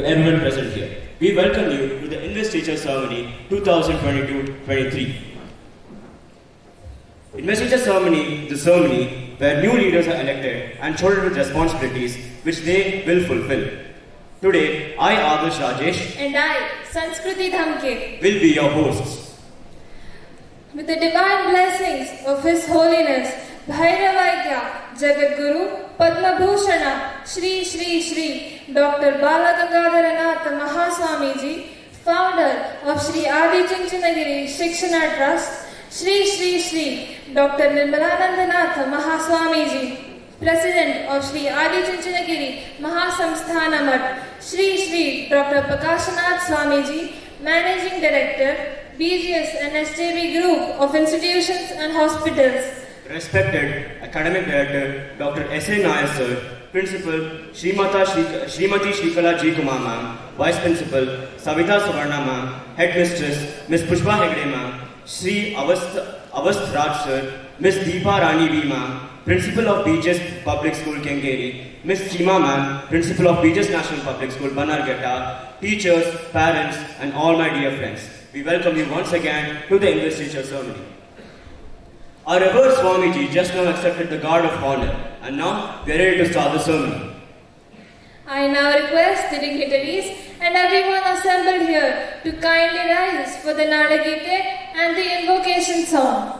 to everyone present here. We welcome you to the Investiture Ceremony 2022-23. Investiture Ceremony is the ceremony where new leaders are elected and chosen with responsibilities which they will fulfill. Today, I, Adarsh Rajesh, And I, Sanskriti Dhamke, will be your hosts. with the divine blessings of His Holiness Bhairavaikya Jagat Guru Padma Bhushana Shri Shri Shri Dr. Bala Balagangadharanath Mahaswamiji, founder of Shri Adi Chinchanagiri Shikshana Trust, Shri Shri Shri Dr. Nirmalanandanath Mahaswamiji, President of Shri Adi Chinchanagiri Mahasamsthana Mat, Shri Shri Dr. Prakashanath Swamiji, Managing Director, BGS and SJB Group of Institutions and Hospitals. Respected Academic Director Dr. S. A. Nair Sir, Principal Srimata Srimati Shrikala G. Ma'am, Vice Principal Savita Savarna Ma'am, Headmistress Ms. Pushpa Hegde Ma'am, Sri Avast, Avast Raj Sir, Ms. Deepa Rani B. Ma'am, Principal of BGS Public School Kengeri, Ms. Chima Ma'am, Principal of BGS National Public School Bannerghatta, teachers, parents and all my dear friends. We welcome you once again to the Investiture Ceremony. Our revered Swamiji just now accepted the guard of honor, and now we are ready to start the sermon. I now request the dignitaries and everyone assembled here to kindly rise for the Nadagite and the invocation song.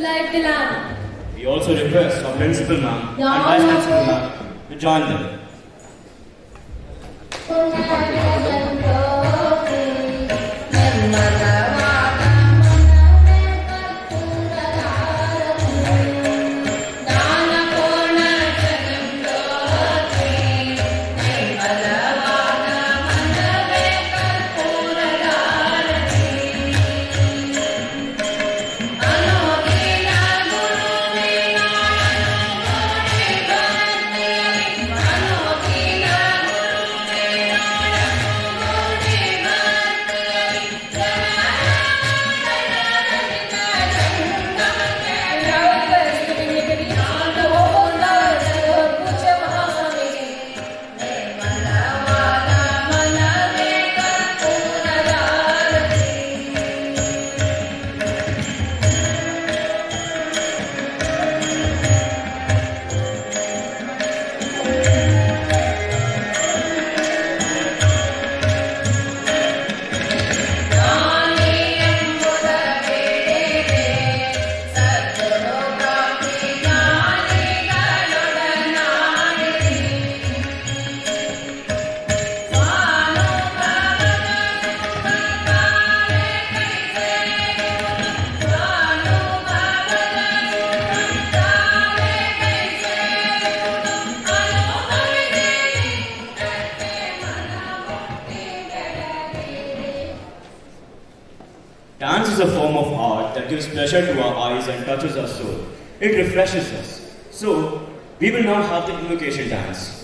Light the lamp. We also request our principal ma'am and vice principal ma'am to join them. Touches our soul. It refreshes us. So, we will now have the invocation dance.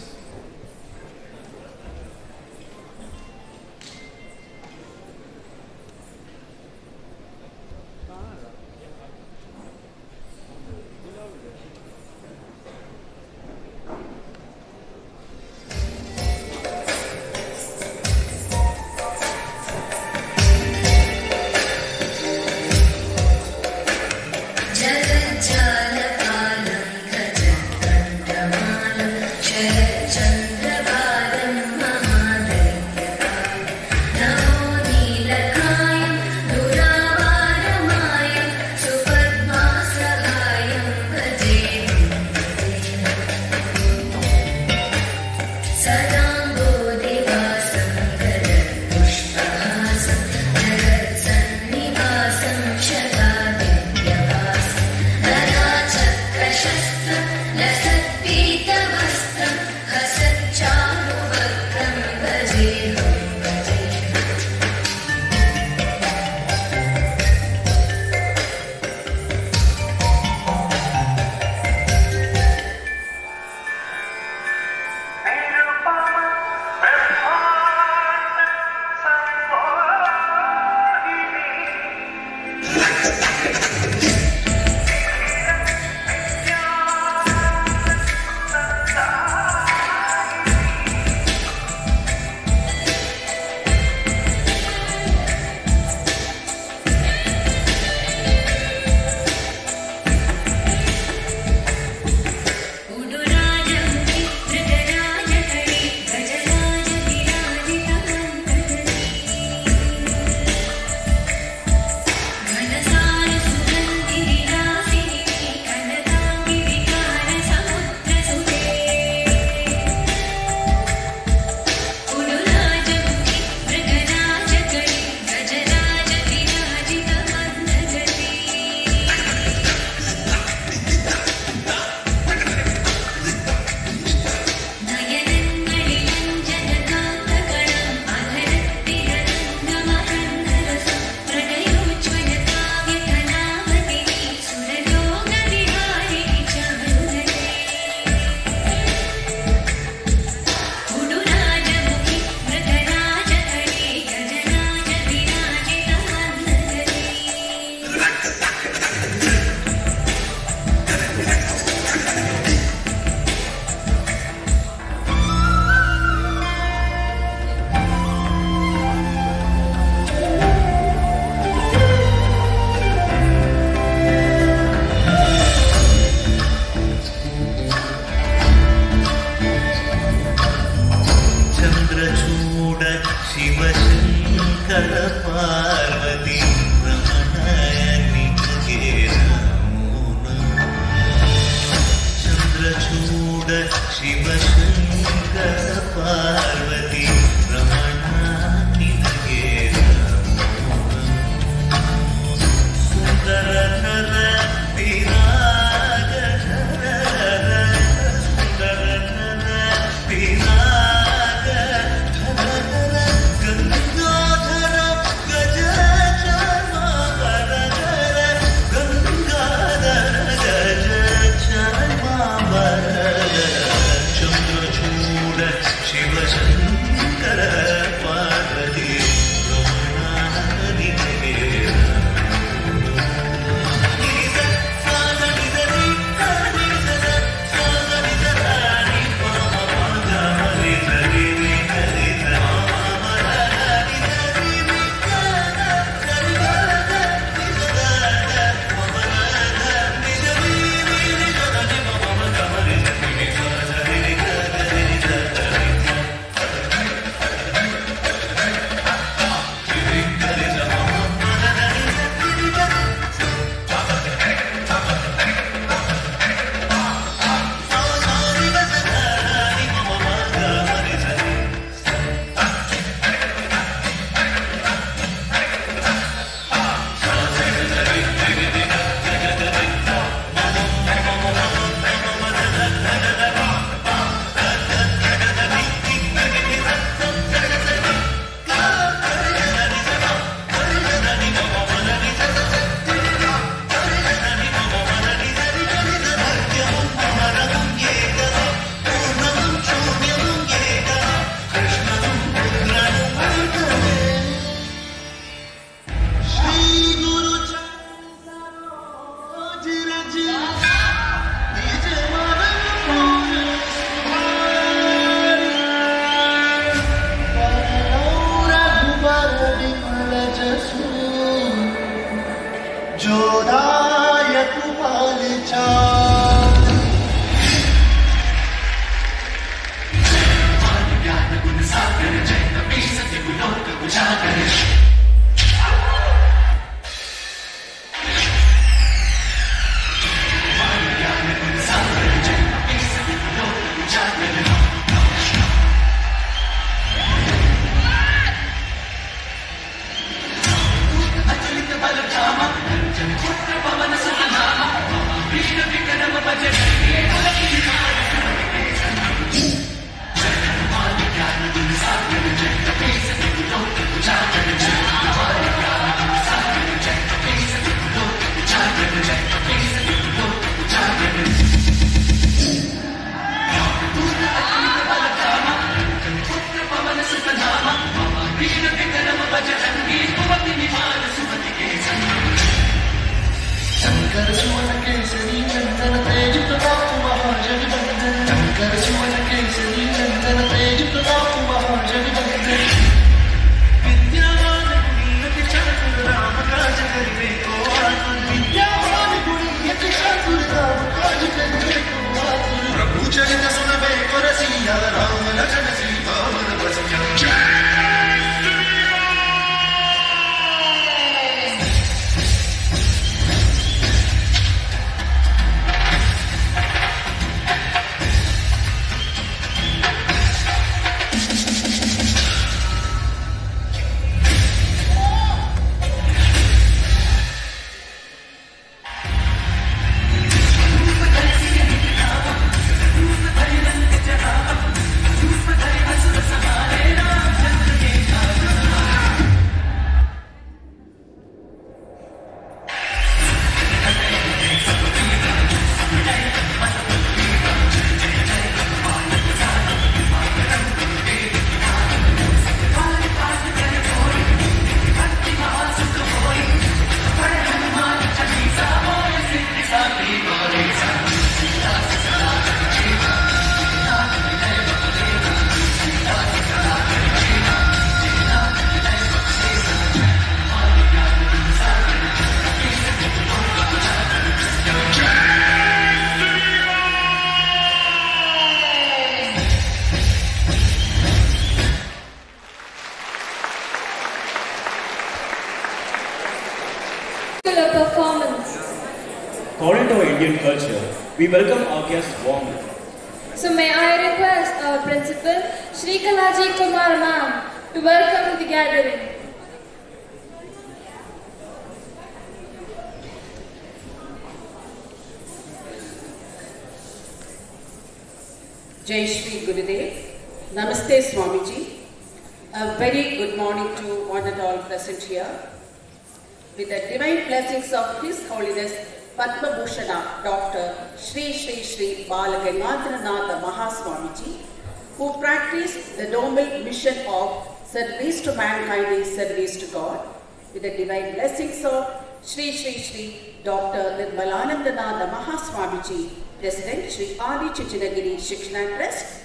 Divine blessings of Sri Shri Shri Dr. Nirmalanandanatha Mahaswamiji, President Sri Adi Chunchanagiri Shikshana Trust,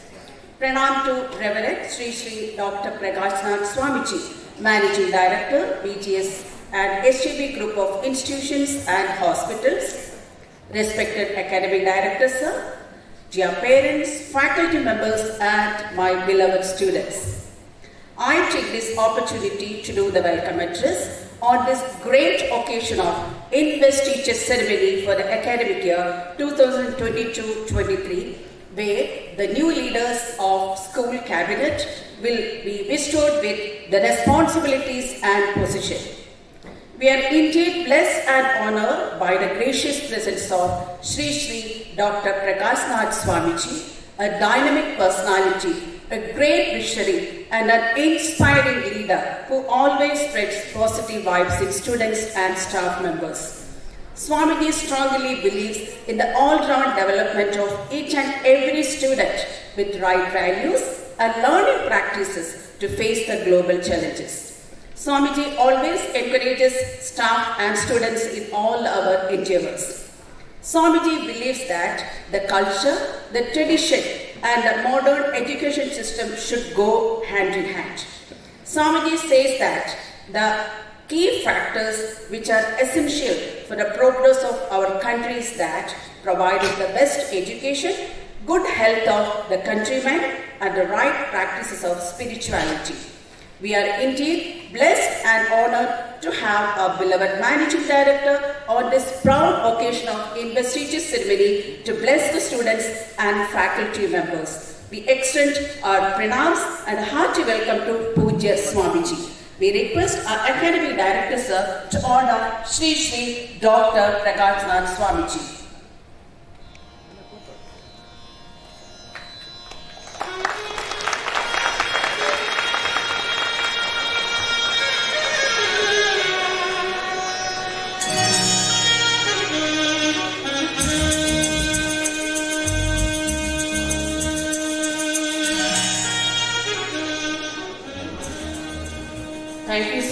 Pranam to Reverend Sri Sri Dr. Prakashnath Swamiji, Managing Director, BGS and SJB Group of Institutions and Hospitals, respected Academic Director, sir, dear parents, faculty members, and my beloved students. I take this opportunity to do the welcome address on this great occasion of Investiture Ceremony for the academic year 2022-23 where the new leaders of school cabinet will be bestowed with the responsibilities and position. We are indeed blessed and honored by the gracious presence of Sri Sri Dr. Prakashnath Swamiji, a dynamic personality, a great visionary, and an inspiring leader who always spreads positive vibes in students and staff members. Swamiji strongly believes in the all-round development of each and every student with right values and learning practices to face the global challenges. Swamiji always encourages staff and students in all our endeavors. Swamiji believes that the culture, the tradition, and the modern education system should go hand in hand. Swamiji says that the key factors which are essential for the progress of our country is that providing the best education, good health of the countrymen, and the right practices of spirituality. We are indeed blessed and honored to have our beloved Managing Director on this proud occasion of investiture ceremony to bless the students and faculty members. We extend our pranams and hearty welcome to Pujya Swamiji. We request our Academy Director Sir to honor Sri Sri Dr. Prakashnath Swamiji. Thank you,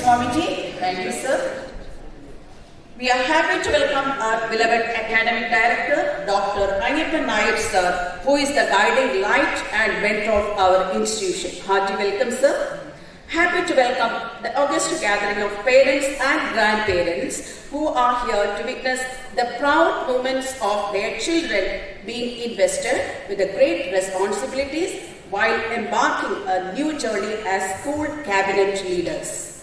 Swamiji. Thank you, sir. We are happy to welcome our beloved academic director, Dr. Ayyappan Nair, sir, who is the guiding light and mentor of our institution. Hearty welcome, sir. Happy to welcome the august gathering of parents and grandparents who are here to witness the proud moments of their children being invested with the great responsibilities while embarking a new journey as school cabinet leaders.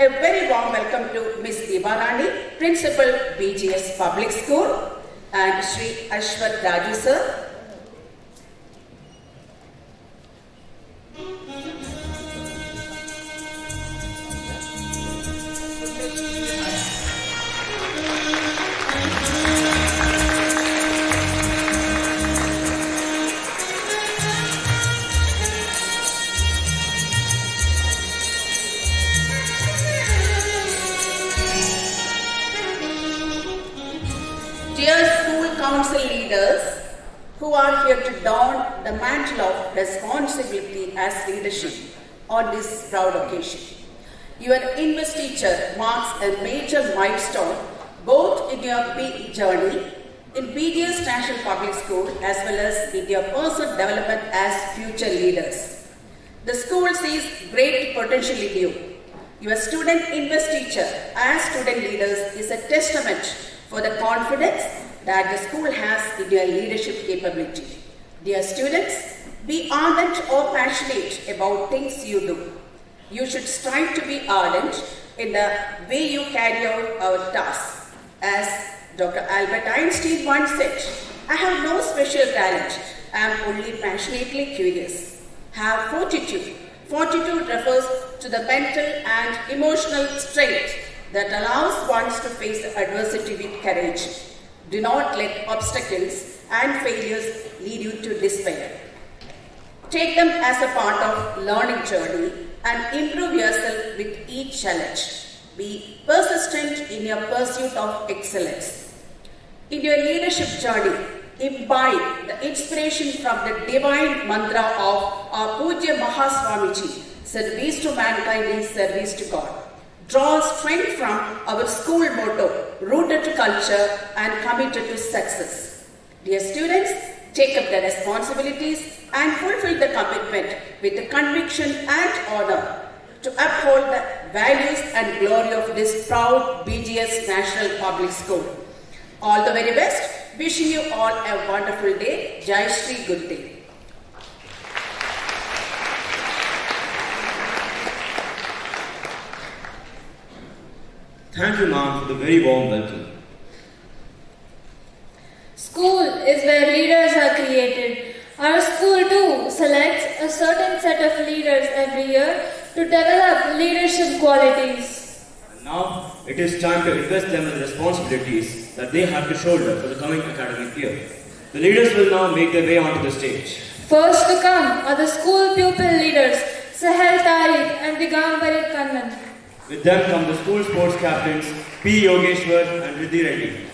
A very warm welcome to Ms. Devarani, Principal BGS Public School, and Sri Ashwat Raju sir. Dear school council leaders who are here to don the mantle of responsibility as leadership on this proud occasion. Your investiture marks a major milestone both in your PE journey in BGS National Public School as well as in your personal development as future leaders. The school sees great potential in you. Your student investiture as student leaders is a testament for the confidence that the school has in your leadership capability. Dear students, be ardent or passionate about things you do. You should strive to be ardent in the way you carry out our tasks. As Dr. Albert Einstein once said, I have no special talent, I am only passionately curious. Have fortitude. Fortitude refers to the mental and emotional strength that allows one to face adversity with courage. Do not let obstacles and failures lead you to despair. Take them as a part of learning journey and improve yourself with each challenge. Be persistent in your pursuit of excellence. In your leadership journey, imbibe the inspiration from the divine mantra of our Pujya Mahaswamiji, service to mankind is service to God. Draw strength from our school motto, rooted to culture and committed to success. Dear students, take up the responsibilities and fulfill the commitment with the conviction and honor to uphold the values and glory of this proud BGS National Public School. All the very best. Wishing you all a wonderful day. Jai Shri Good. Thank you, ma'am, for the very warm welcome. School is where leaders are created. Our school too selects a certain set of leaders every year to develop leadership qualities. And now it is time to invest them with responsibilities that they have to shoulder for the coming academic year. The leaders will now make their way onto the stage. First to come are the school pupil leaders Sahel Tariq and Digambari Kannan. With them come the school sports captains P. Yogeshwar and Riddhi Reddy.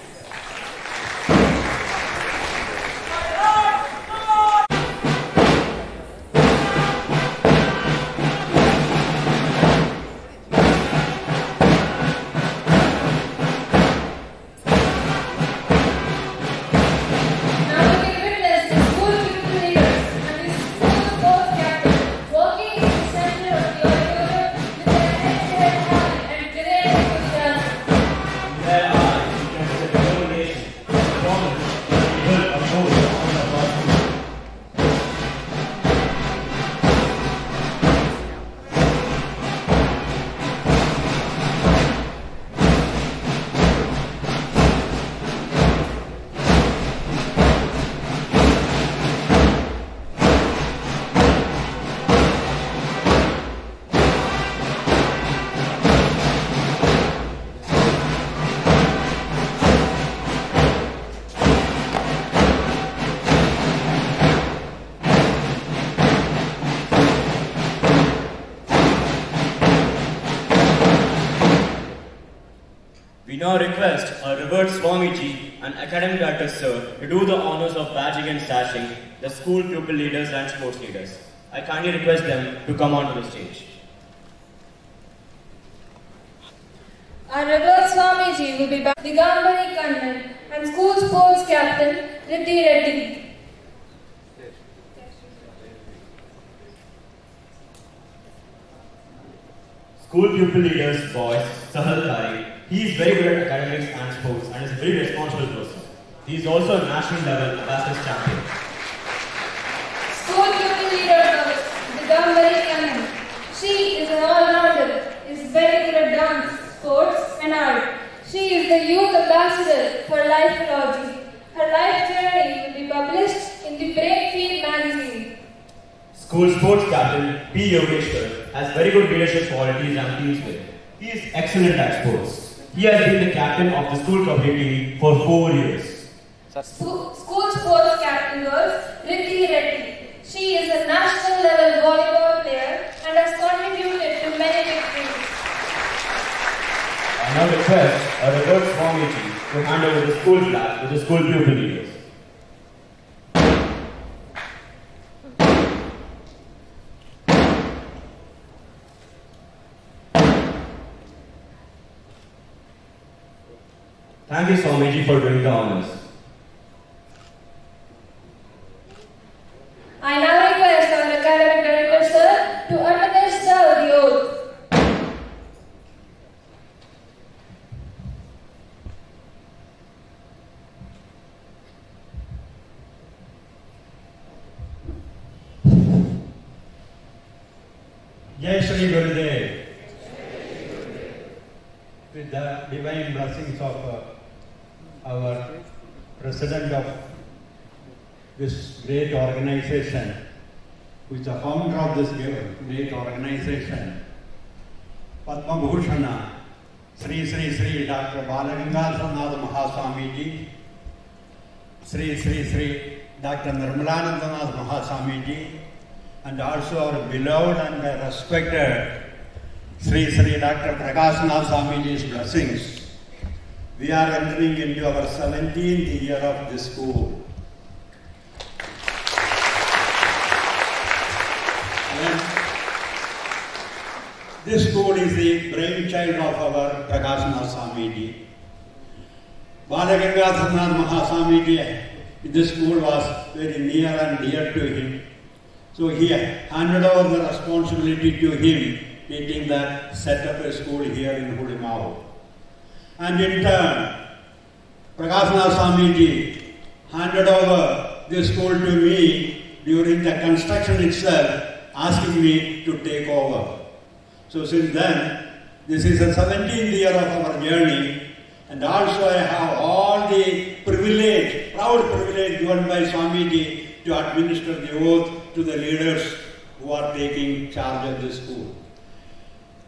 Now request our revered Swamiji and academic director sir to do the honors of badging and sashing the school pupil leaders and sports leaders. I kindly request them to come onto the stage. Our revered Swamiji will be back Digambari Kannan and school sports captain Riddhi Reddy. School pupil leaders, boys, Sahal Tariq. He is very good at academics and sports and is a very responsible person. He is also a national level Abacus champion. School pupil leader girls Digambari Kannan. She is an all-rounder, is very good at dance, sports and art. She is the youth ambassador for Lifeology. Her life journey will be published in the Brainfeed magazine. School sports captain P. Yogeshwar has very good leadership qualities and team spirit. He is excellent at sports. He has been the captain of the school community league for four years. School, school sports captain girls Riddhi Reddy. She is a national level volleyball player and has contributed to many victories. I now request our revered Swamiji to hand over the school flag to the school pupil leaders. Thank you, Swamiji, for doing the honors. I now request our academic director, sir, to administer the oath. Jai Shri Gurudev. With the divine blessings of uh, our president of this great organization, who is the founder of this great organization, Padma Bhushana, Sri Sri Sri Dr. Balagangadhar Mahaswamiji, Sri Sri Sri Dr. Nirmalanandanath Mahaswamiji, and also our beloved and respected Sri Sri Dr. Prakashnath Swamiji's blessings. We are entering into our 17th year of this school. And this school is the brainchild of our Prakashnath Swamiji. Balagangadhar Mahaswamiji, this school was very near and dear to him. So he handed over the responsibility to him, taking that set up a school here in Hulimavu. And in turn, Prakashnath Swamiji handed over this school to me during the construction itself, asking me to take over. So since then, this is the 17th year of our journey, and also I have all the privilege, proud privilege given by Swamiji to administer the oath to the leaders who are taking charge of this school.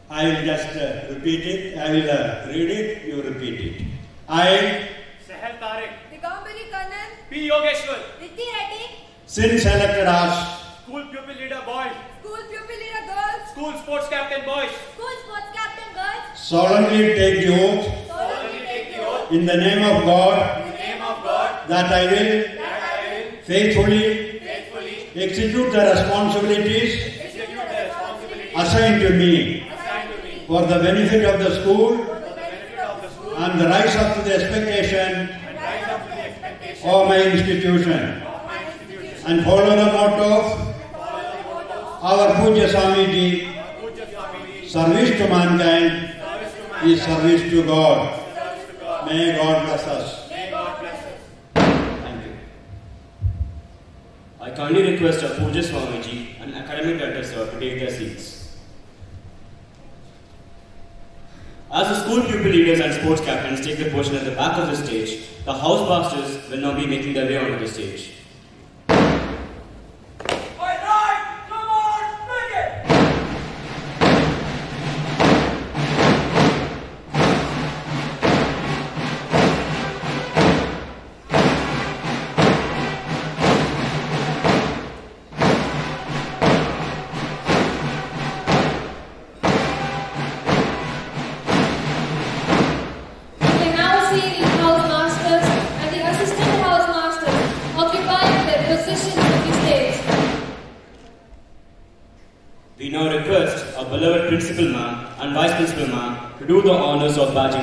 I will just uh, repeat it, I will uh, read it, you repeat it. I, Sahel Tariq, Digambari Kannan, P. Yogeshwar, Riddhi Reddy, since elected as School Pupil Leader Boys, School Pupil Leader Girls, School Sports Captain Boys, School Sports Captain Girls, solemnly take the oath. Solemnly take the oath. In the name of God. In the name of God. That I will that I will faithfully faithfully execute the responsibilities execute the responsibilities assigned to me assigned to me for the benefit of the school and the rise up to the expectation of my institution and follow the motto of our Pujya Pujya Swamiji, service to mankind is service to God. May God bless us. Thank you. I kindly request our Pujya Swamiji and academic director to take their seats. As the school pupil leaders and sports captains take their position at the back of the stage, the house masters will now be making their way onto the stage.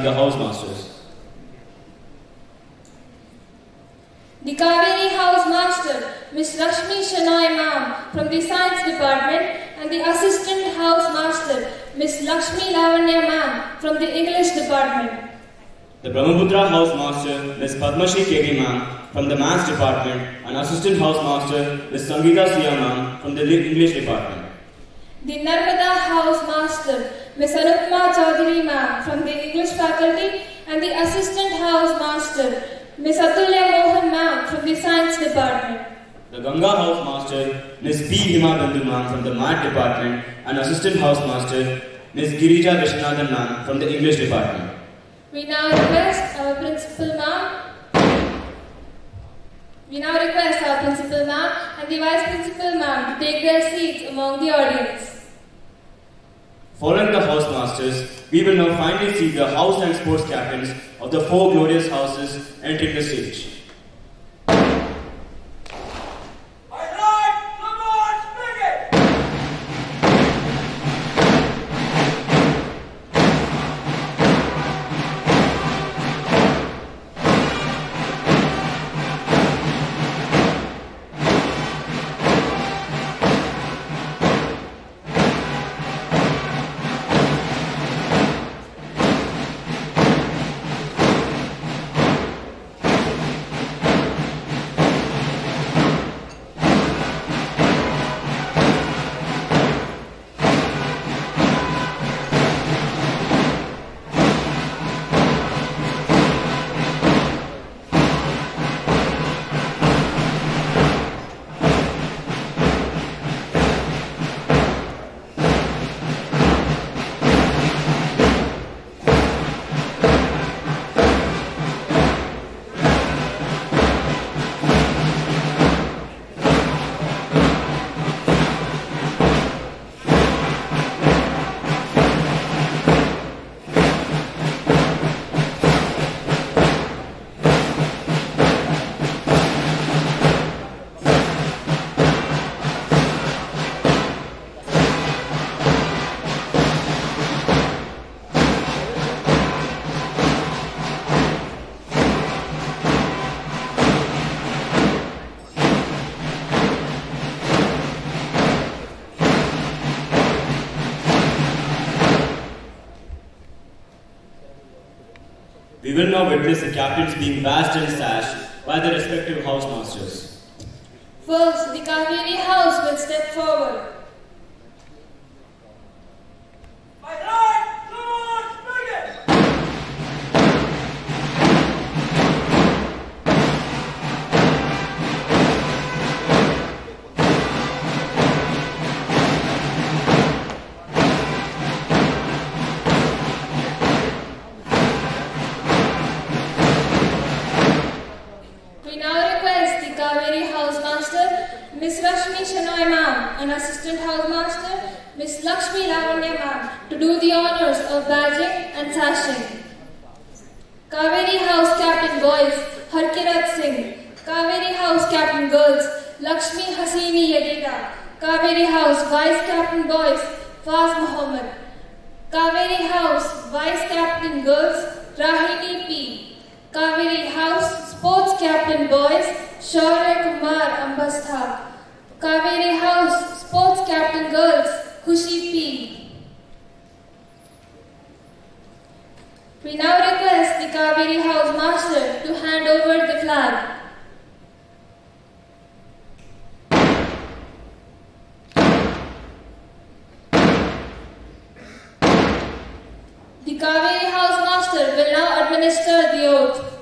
The house masters. The Kaveri House Master, Miss Rashmi Shenoy Ma'am from the Science Department and the Assistant House Master, Miss Lakshmi Lavanya Ma'am from the English Department. The Brahmaputra House Master, Ms. Padmashri Kevi Ma'am from the Maths Department and Assistant House Master, Ms. Sangeeta Sia Ma'am from the English Department. The Narmada House Miss Anupma Chaudhary Ma'am from the English Faculty and the Assistant House Master, Miss Atulya Mohan Ma'am from the Science Department. The Ganga House Master, Ms. P. Hima Bindu Ma'am from the Math Department and Assistant House Master, Ms. Girija Vishwanathan Ma'am from the English Department. We now request our Principal Ma'am. We now request our Principal Ma'am and the Vice Principal Ma'am to take their seats among the audience. Following the house masters, we will now finally see the house and sports captains of the four glorious houses entering the stage. We will now witness the captains being badged and sashed by their respective housemasters. First, the Kaveri house will step forward. Badging. Kaveri House Captain Boys, Harkirat Singh. Kaveri House Captain Girls, Lakshmi Hasini Yadida. Kaveri House Vice Captain Boys, Faz Muhammad. Kaveri House Vice Captain Girls, Rahini P. Kaveri House Sports Captain Boys, Shaurya Kumar Ambastha. Kaveri House Sports Captain Girls, Khushi P. We now request the Kaveri House Master to hand over the flag. The Kaveri House Master will now administer the oath.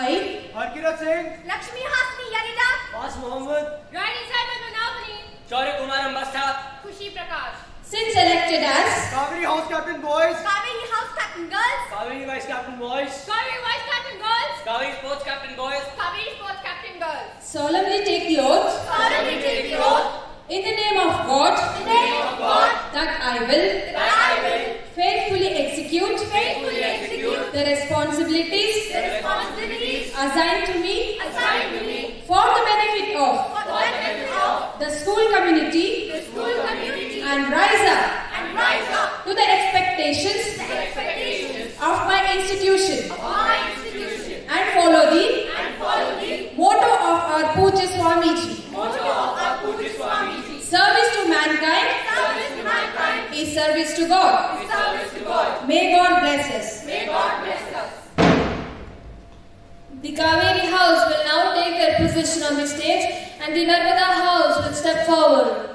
I, Harkirat Singh, Lakshmi Hasni Yarida, Faz Mohammed, Riding Simon Manavani, Shaurya Kumar Ambastha, Khushi Prakash, Since elected as? Kaveri House Captain Boys, Kaveri House Captain Girls, Kaveri Vice Captain Boys, Kaveri Vice Captain Girls, Kaveri Sports Captain Boys, Kaveri Sports Captain Girls. solemnly take the oath. Solemnly take the oath in the name of God. In the name of God. That I will. That I will. Faithfully execute. Faithfully execute. The responsibilities. The responsibilities. Assigned to me. Assigned to me. For the benefit of. For the benefit of. The school community. The school community. And rise up. And rise up. To the expectations. The expectations. Of my institution. Of my institution. And follow the. And follow the motto of our Pujya Swamiji. motto of our Pujya Swamiji. Service to mankind Service to mankind is service to God. is service to God. May God bless us. May God bless us. The Kaveri House will now take their position on the stage and the Narmada House will step forward.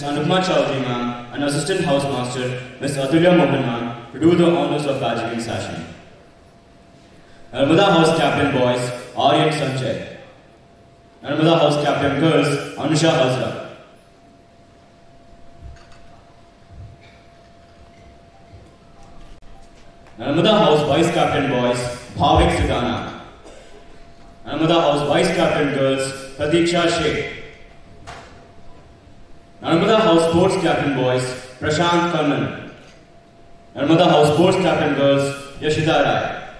Ms. Anupma Chowdhury ma'am, and Assistant Housemaster, Ms. Atulya Mohan ma'am, to do the honors of badging and sashing. Narmada House Captain Boys, Aryan Sanjay. Narmada House Captain Girls, Anusha Hazra. Narmada House Vice Captain Boys, Bhavik Sidana. Narmada House Vice Captain Girls, Pratiksha Sheikh. Narmada House Sports Captain Boys, Prashant Karnan. Narmada House Sports Captain Girls, Yashita Rai.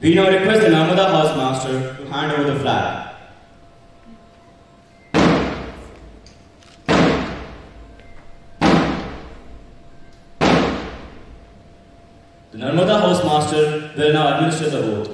We now request the Narmada House Master to hand over the flag. The Narmada House Master will now administer the oath.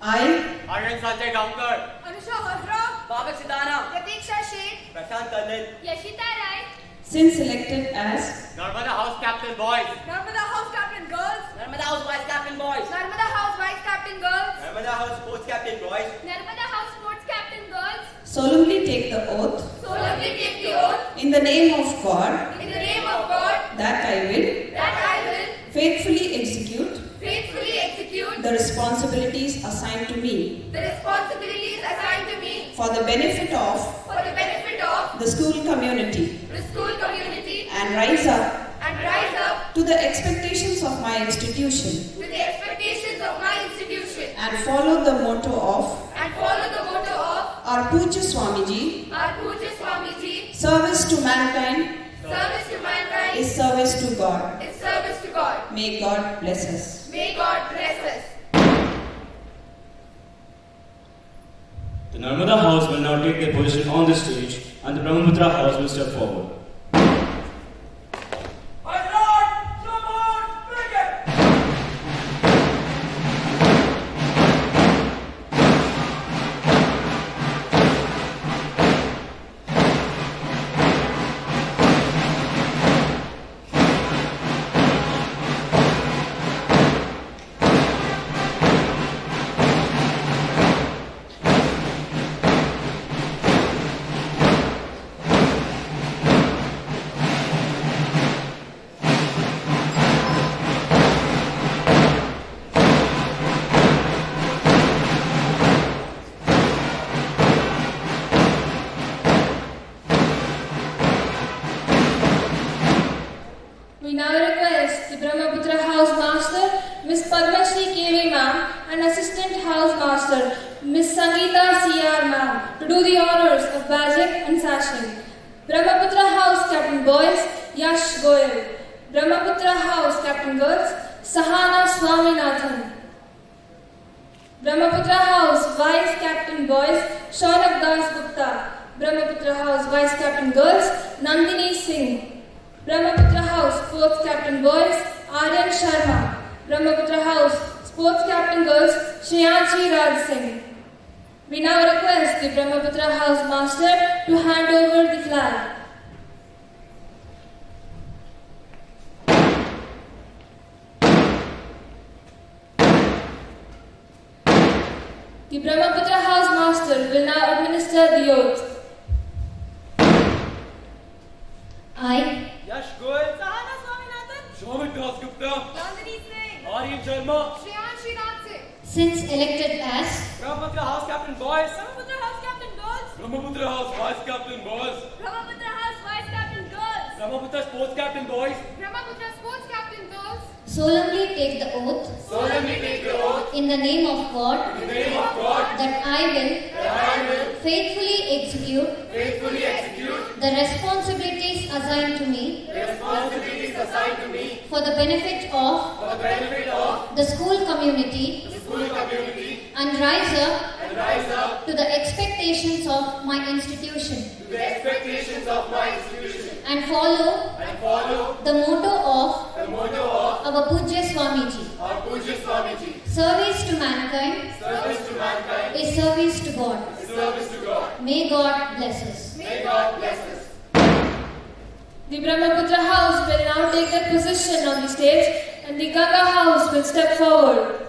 I, Aryan Sanjay Gaonkar, Anusha Hazra, Bhavik Sidana, Pratiksha Sheikh, Prashant Kannan, Yashita Rai, Since elected as Narmada House Captain Boys, Narmada House Captain Girls, Narmada House Vice Captain Boys, Narmada House Vice Captain Girls, Narmada House Sports Captain Boys, Narmada House Sports Captain Girls, solemnly take the oath solemnly take the oath. in the name of God in the name of God. that I will that I will faithfully execute faithfully execute the responsibilities assigned to me. the responsibilities assigned to me for the benefit of for the benefit of the school community. the school community. And rise up and rise up to the expectations of my institution. to the expectations of my institution. And follow the motto of and follow the motto of our Pujya Swamiji. Our Pujya Swamiji. Service to mankind service to mankind is service to God. is service to God. May God bless us. God bless us. The Narmada House will now take their position on the stage and the Brahmaputra House will step forward. Expectations of my institution and follow and follow the motto of the motto of our Pujya Swamiji. our Pujya Swamiji. Service to mankind Service to mankind is service to God. is service to God. May God bless us. May God bless us. The Brahmaputra House will now take their position on the stage and the Ganga House will step forward.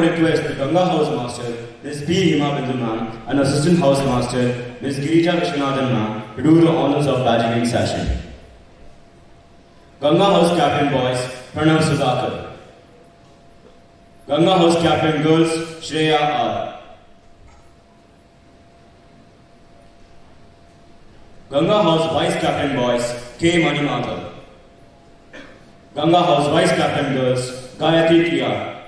Request the Ganga House Master, Ms. P. Hima Ma'am, and Assistant House Master, Ms. Girija Vishwanathan Ma'am, to do the honors of badging session. Ganga House Captain Boys, Pranav Sudhakar. Ganga House Captain Girls, Shreya R. Ganga House Vice Captain Boys, K. Manimatha. Ganga House Vice Captain Girls, Gayatri Kiyar.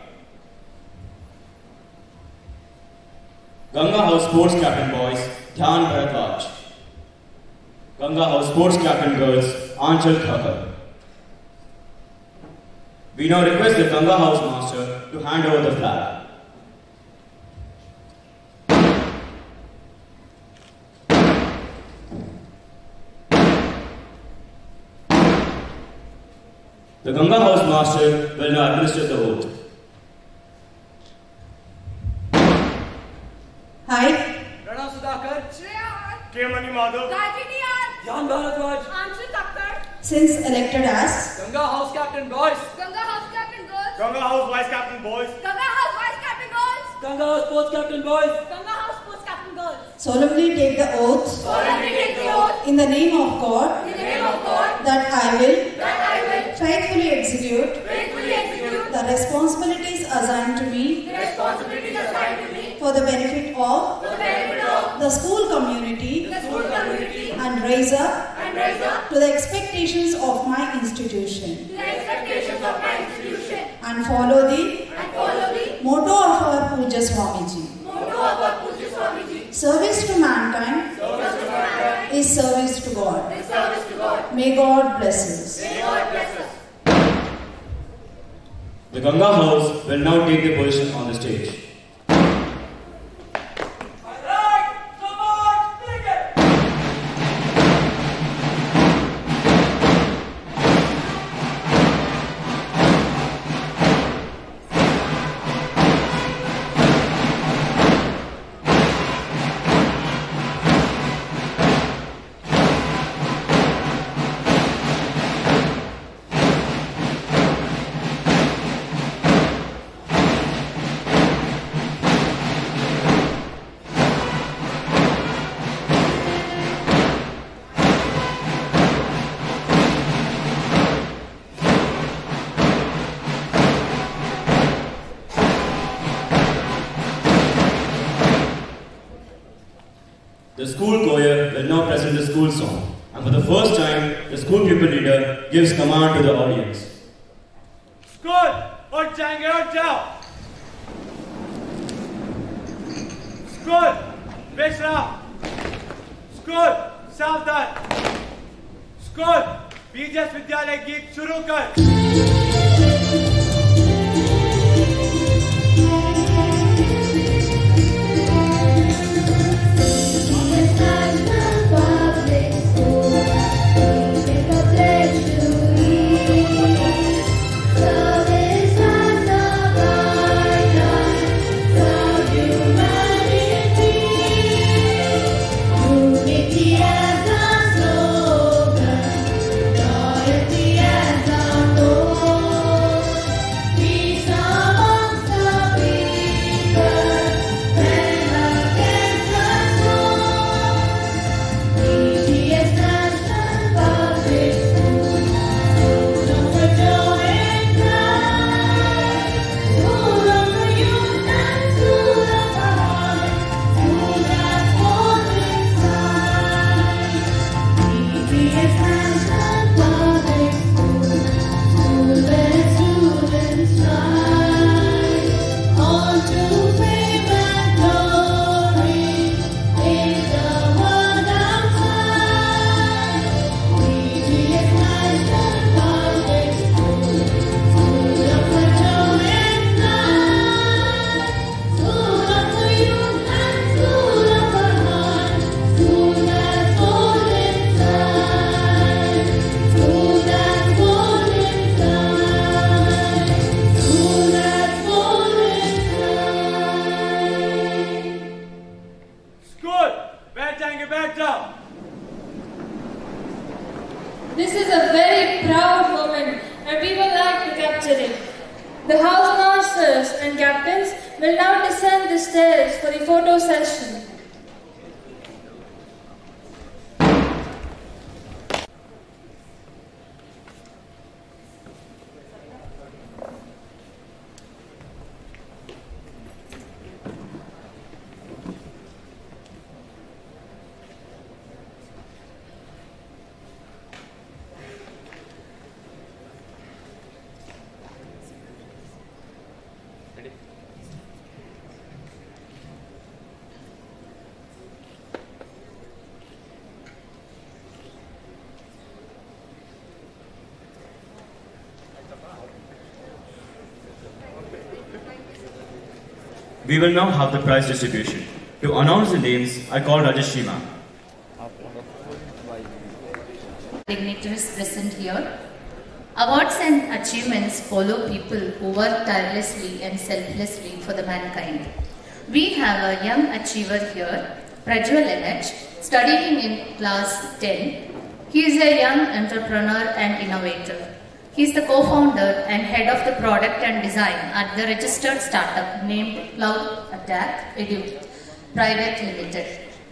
Ganga House Sports Captain Boys, Dhyan Bharadwaj. Ganga House Sports Captain Girls, Anchal Thakur. We now request the Ganga House Master to hand over the flag. The Ganga House Master will now administer the oath. Hi, Pranav Sudhakar, Shreya, K. Mani Madhav, Gayatri Niyar, Dhyan Bharadwaj, Anshul Thakkar, since elected as Ganga House Captain Boys, Ganga House Captain Girls, Ganga House Vice Captain Boys, Ganga House Vice Captain Girls, Ganga House Sports Captain Boys, Ganga House Sports Captain Girls. solemnly take the oath Solemnly take the oath in the name of God in the name of God that I will that I will faithfully execute faithfully execute the responsibilities assigned to me the responsibilities assigned to me for the benefit of the benefit of the school community the school community and raise up and raise up to the expectations of my institution to the expectations of my institution and follow the and follow the motto of our Pujya Swamiji. motto of our Pujya Swamiji. Service to mankind Service to mankind is service to God. is service to God. May God bless us. May God bless us. The Ganga House will now take the position on the stage. School song. And for the first time, the school pupil leader gives command to the audience. We will now have the prize distribution. To announce the names, I call Rajashri ma'am. dignitaries present here. Awards and achievements follow people who work tirelessly and selflessly for the mankind. We have a young achiever here, Prajwal NH, studying in class 10. He is a young entrepreneur and innovator. He is the co-founder and head of the product and design at the registered startup named Cloud Attack Edu Private Limited.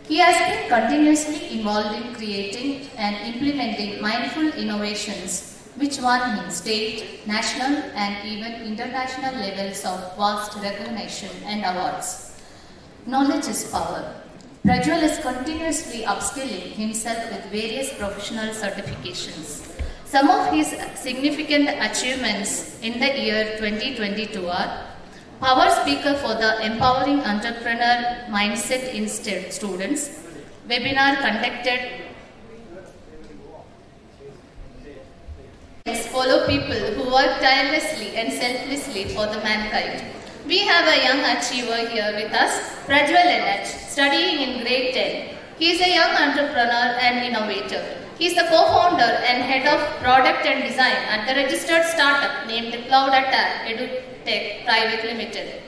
He has been continuously involved in creating and implementing mindful innovations which won him state, national and even international levels of vast recognition and awards. Knowledge is power. Prajwal is continuously upskilling himself with various professional certifications. Some of his significant achievements in the year 2022 are Power Speaker for the Empowering Entrepreneur Mindset in Students, webinar conducted follow people who work tirelessly and selflessly for the mankind. We have a young achiever here with us, Prajwal NH, studying in grade 10. He is a young entrepreneur and innovator. He is the co-founder and head of product and design at the registered startup named Cloud Attack EduTech Private Limited.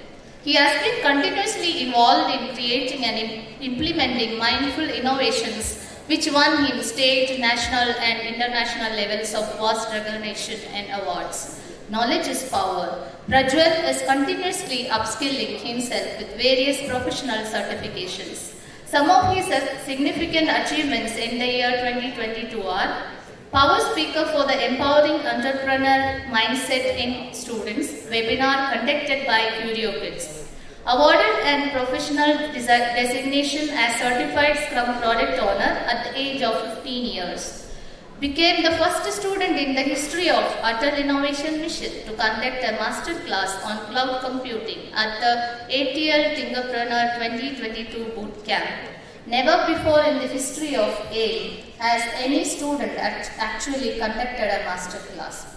He has been continuously involved in creating and im- implementing mindful innovations which won him state, national and international levels of vast recognition and awards. Knowledge is power. Prajwal is continuously upskilling himself with various professional certifications. Some of his significant achievements in the year 2022 are Power Speaker for the Empowering Entrepreneur Mindset in Students webinar conducted by Curio Kids. Awarded and professional designation as Certified Scrum Product Owner at the age of 15 years. Became the first student in the history of Atal Innovation Mission to conduct a master class on cloud computing at the ATL Tinkerpreneur 2022 boot camp. Never before in the history of AIM has any student act- actually conducted a master class.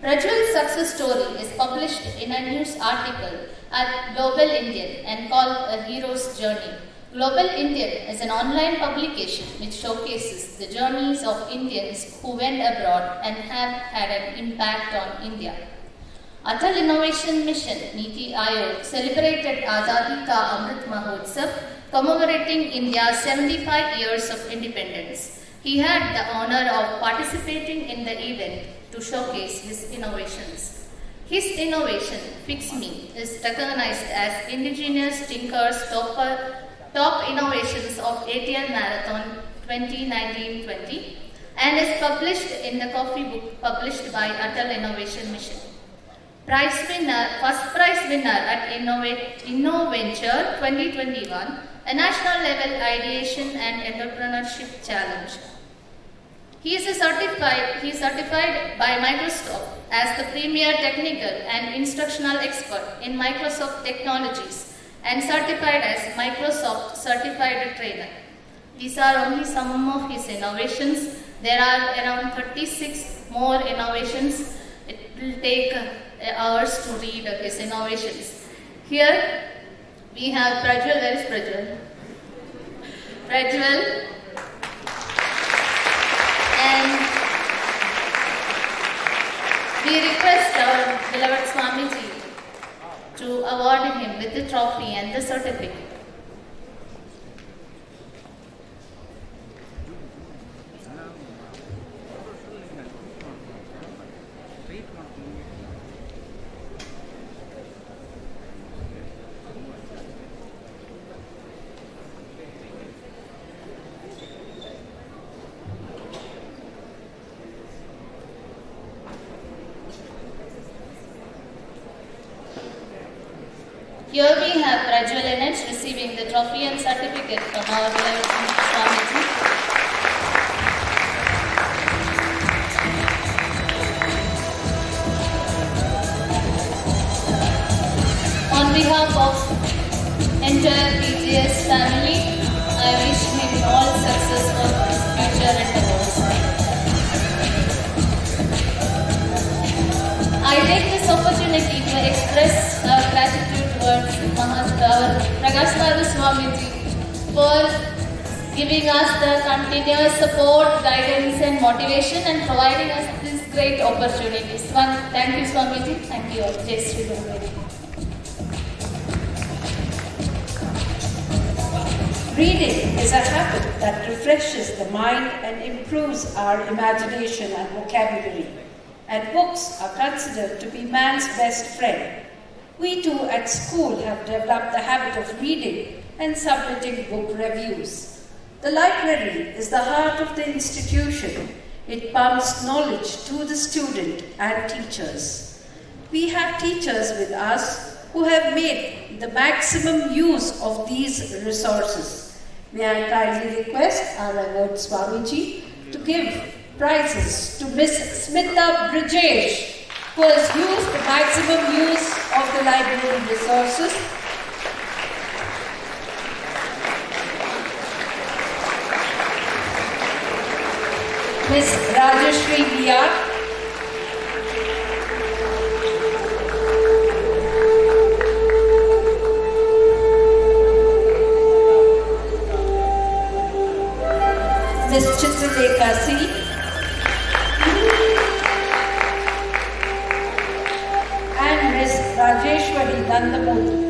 Prajwal's success story is published in a news article at Global Indian and called A Hero's Journey. Global Indian is an online publication which showcases the journeys of Indians who went abroad and have had an impact on India. Atal Innovation Mission Niti Aayog celebrated Azadi Ka Amrit Mahotsav commemorating India's 75 years of independence. He had the honor of participating in the event to showcase his innovations. His innovation, Fix Me, is recognized as Indigenous Thinkers Topper, Top Innovations of ATL Marathon 2019-20 and is published in the coffee book published by Atal Innovation Mission. Prize winner, first prize winner at Innovate, InnoVenture 2021, a national level ideation and entrepreneurship challenge. He is certified, he is certified by Microsoft as the premier technical and instructional expert in Microsoft technologies and certified as Microsoft certified trainer. These are only some of his innovations. There are around 36 more innovations. It will take uh, hours to read his innovations. Here we have Prajwal. Where is Prajwal? Prajwal. And we request our beloved Swamiji to award him with the trophy and the certificate. Here we have Prajwal NH receiving the trophy and certificate from our beloved Swamiji. On behalf of entire BGS family, I wish him all success for his future endeavors. I take this opportunity to express Mahatma Swamiji for giving us the continuous support, guidance and motivation and providing us these great opportunities. One, thank you Swamiji. Thank you all. Jai Sri. Reading is a habit that refreshes the mind and improves our imagination and vocabulary. And books are considered to be man's best friend. We too at school have developed the habit of reading and submitting book reviews. The library is the heart of the institution. It pumps knowledge to the student and teachers. We have teachers with us who have made the maximum use of these resources. May I kindly request our revered Swamiji to give prizes to Miss Smita Brijesh, who has used the maximum use of the library resources. Miss Rajashri Biyar. Miss Chitralekha C. nada contra.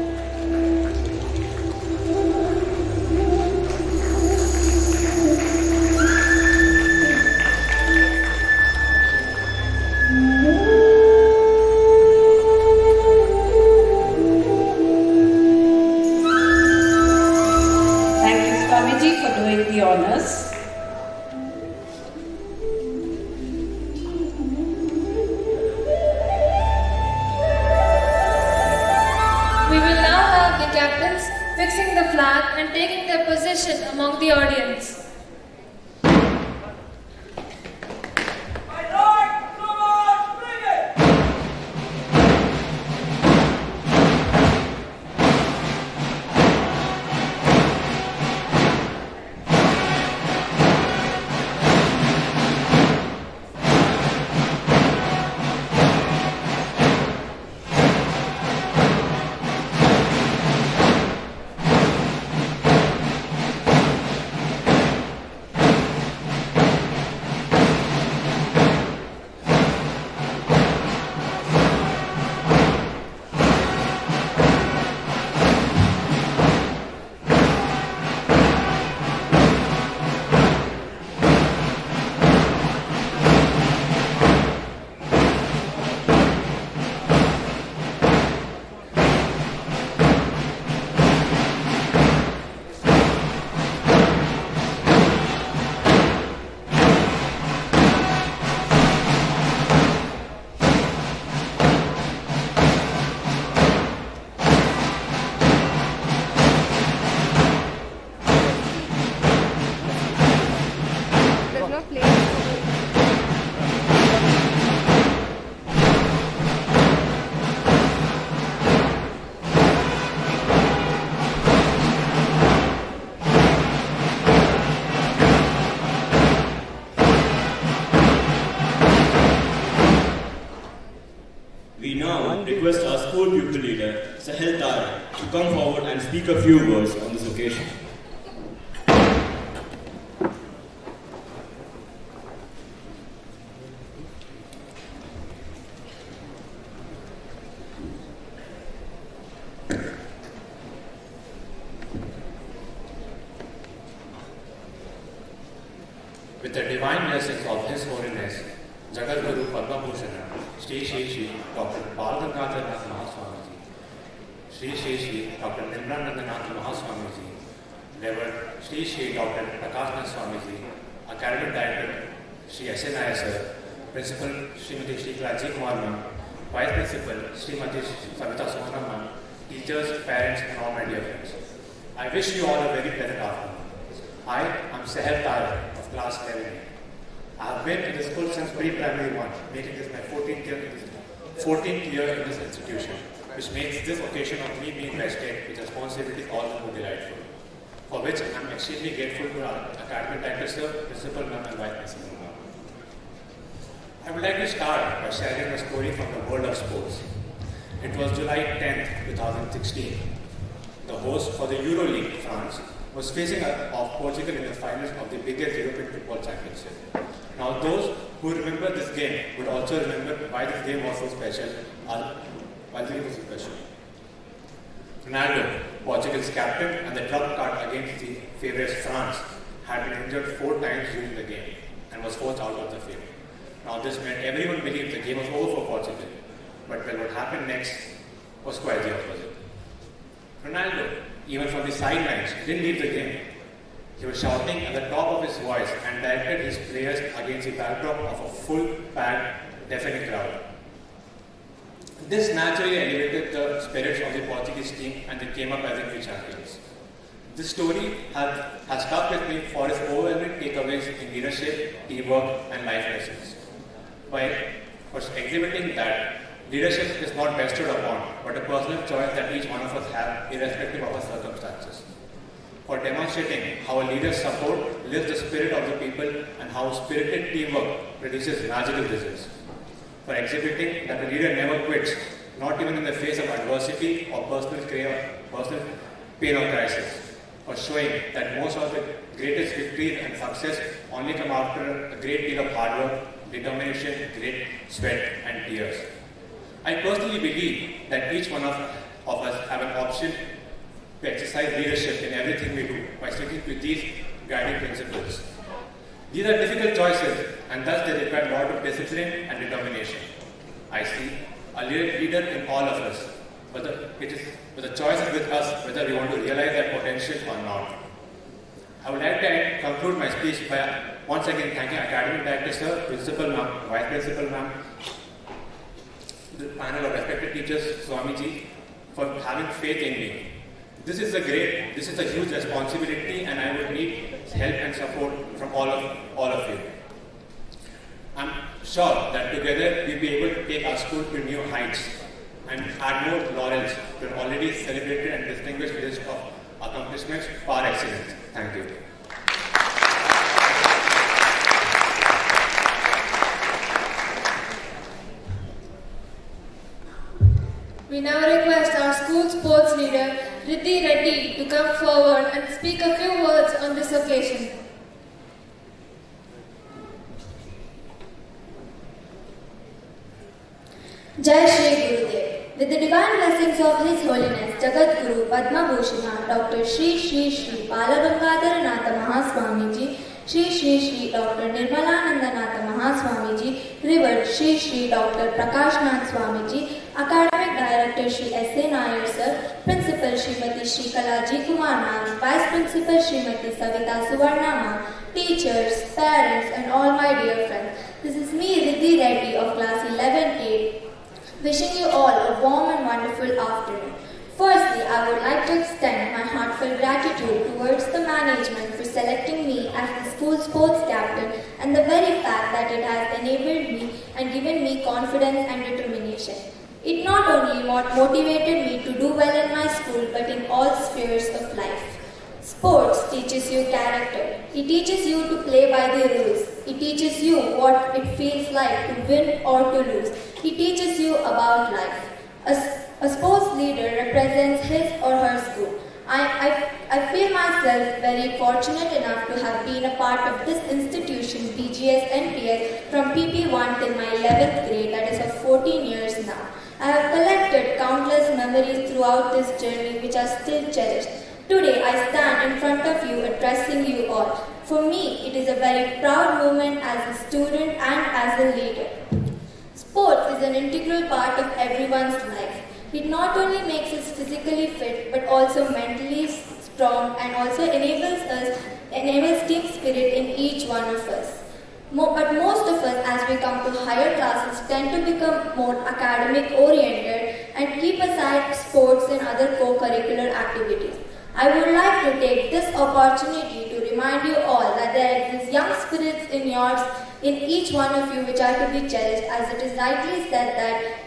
Request our school pupil leader, Sahel Tara, to come forward and speak a few words on this occasion. With the divine blessings of His Holiness, Jagat Guru Padma Bhushana, Shri Shri Shri Dr. Bal Gangadhar Nath Mahaswamiji, Shri Shri Shri Dr. Nirmalananda Nath Mahaswamiji, Reverend Shri Shri Dr. Prakash Nath Swamiji, Academic Director Shri S. N. Iyer Sir, Principal Srimati Shri Rajiv Kumar Ma'am, Vice Principal Srimati Savita Sohana Ma'am, teachers, parents and all my dear friends. I wish you all a very pleasant afternoon. I am Sahel Tara of class 11. I have been in this school since pre-primary 1, making this my 14th year in this, 14th year in this institution, which makes this occasion of me being vested with responsibility all the more delightful, for which I am extremely grateful to our academic director, sir, principal ma'am and vice principal ma'am. I would like to start by sharing a story from the world of sports. It was July 10th, 2016. the host for the EuroLeague, France, was facing off Portugal in the finals of the biggest European football championship. Now, those who remember this game would also this game was so special. uh, Why the game was so special. Ronaldo, Portugal's captain and the trump card against the favourites France, had been injured four times during the game and was forced out of the field. Now, this meant everyone believed the game was over for Portugal. But well, what happened next was quite the opposite. Ronaldo, even from the sidelines, didn't leave the game. He was shouting at the top of his voice and directed his players against the backdrop of a full packed, deafening crowd. This naturally elevated the spirits of the Portuguese team and they came up as the new champions. This story has, has stuck with me for its overwhelming takeaways in leadership, teamwork, and life lessons. By first exhibiting that leadership is not vested upon, but a personal choice that each one of us have, irrespective of our circumstances. For demonstrating how a leader's support lifts the spirit of the people and how spirited teamwork produces magical results. For exhibiting that the leader never quits, not even in the face of adversity or personal, personal pain or crisis. For showing that most of the greatest victories and success only come after a great deal of hard work, determination, great sweat, and tears. I personally believe that each one of, of us have an option to exercise leadership in everything we do by sticking to these guiding principles. These are difficult choices and thus they require a lot of discipline and determination. I see a leader in all of us, but the, it is, but the choice is with us whether we want to realize that potential or not. I would like to conclude my speech by once again thanking Academic Director Sir, Principal Ma'am, Vice Principal Ma'am, the panel of respected teachers, Swamiji, for having faith in me. This is a great, this is a huge responsibility and I would need help and support from all of, all of you. I'm sure that together we'll be able to take our school to new heights and add more laurels to already celebrated and distinguished list of accomplishments par excellence. Thank you. We now request our school sports leader, Riddhi Reddy, to come forward and speak a few words on this occasion. Jai Shri Gurudev. With the divine blessings of His Holiness Jagat Guru Padma Bhushana Dr. Shri Shri Shri Balagangadhara Natha Mahaswamiji, Shri Shri Shri Dr. Nirmalananda Natha Mahaswamiji, Revered Shri Shri Dr. Prakash Nath Swamiji, Academic Director Shri S. A. Nair Sir, Principal Srimati Shri Kalaji Kumar Ma'am, Vice Principal Srimati Savita Suvarna Ma'am, teachers, parents and all my dear friends. This is me Riddhi Reddy of class 11A wishing you all a warm and wonderful afternoon. Firstly, I would like to extend my heartfelt gratitude towards the management for selecting me as the school sports captain and the very fact that it has enabled me and given me confidence and determination. It not only motivated me to do well in my school but in all spheres of life. Sports teaches you character. It teaches you to play by the rules. It teaches you what it feels like to win or to lose. It teaches you about life. A, a sports leader represents his or her school. I, I, I feel myself very fortunate enough to have been a part of this institution, BGS NPS, from PP1 till my 11th grade, that is for 14 years now. I have collected countless memories throughout this journey which are still cherished. Today I stand in front of you addressing you all. For me, it is a very proud moment as a student and as a leader. Sports is an integral part of everyone's life. It not only makes us physically fit but also mentally strong and also enables us enables team spirit in each one of us. But most of us as we come to higher classes tend to become more academic oriented and keep aside sports and other co-curricular activities. I would like to take this opportunity to remind you all that there exist young spirits in yours, in each one of you, which are to be cherished, as it is rightly said that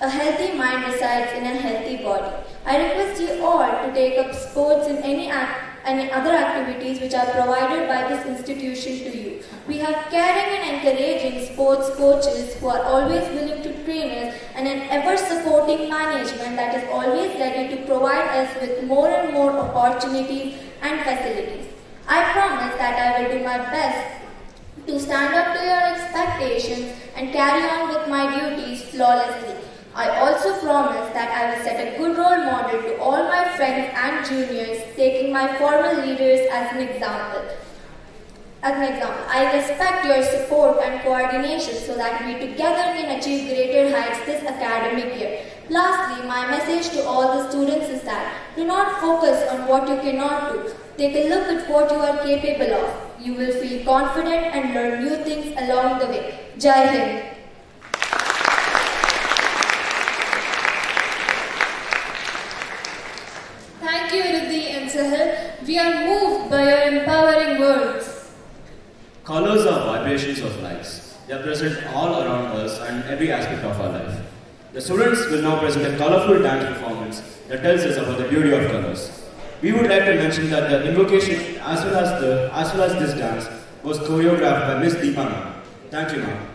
a healthy mind resides in a healthy body. I request you all to take up sports in any act and other activities which are provided by this institution to you. We have caring and encouraging sports coaches who are always willing to trainers, and an ever supporting management that is always ready to provide us with more and more opportunities and facilities. I promise that I will do my best to stand up to your expectations and carry on with my duties flawlessly. I also promise that I will set a good role model to all my friends and juniors, taking my former leaders as an example. As an example, I respect your support and coordination so that we together can achieve greater heights this academic year. Lastly, my message to all the students is that do not focus on what you cannot do. Take a look at what you are capable of. You will feel confident and learn new things along the way. Jai Hind. Thank you, Riddhi and Sahil. We are moved by your empowering words. Colors are vibrations of lights. They are present all around us and every aspect of our life. The students will now present a colorful dance performance that tells us about the beauty of colors. We would like to mention that the invocation as well as the as well as this dance was choreographed by Miss Deepa. Thank you, ma'am.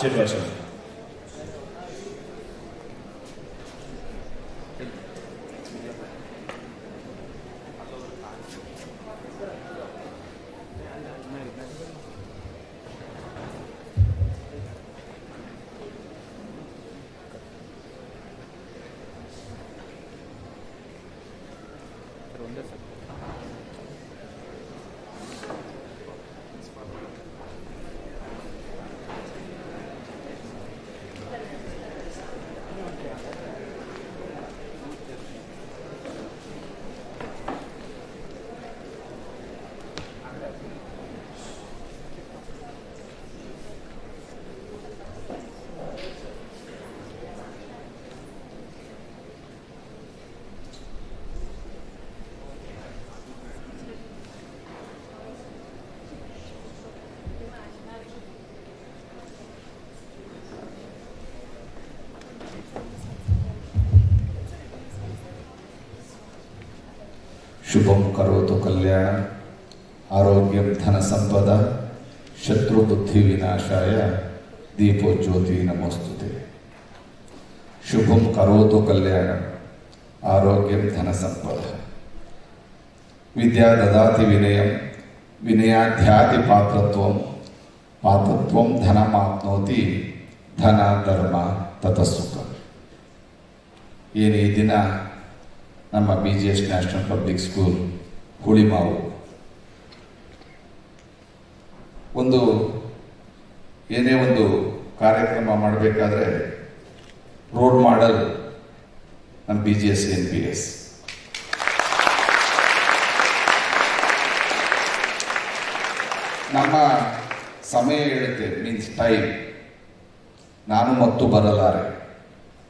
18 weszło. National public school Hulimavu ಒಂದು, ಏನೇ ಒಂದು ಕಾರ್ಯಕ್ರಮ ಮಾಡಬೇಕಾದ್ರೆ road ಮಾಡಲ್ ನಮ್ಮ B G S N P S ನಮ್ಮ ಸಮಯ ಹೇಳುತ್ತೆ means time ನಾನು ಮತ್ತು ಬರಲಾರೆ.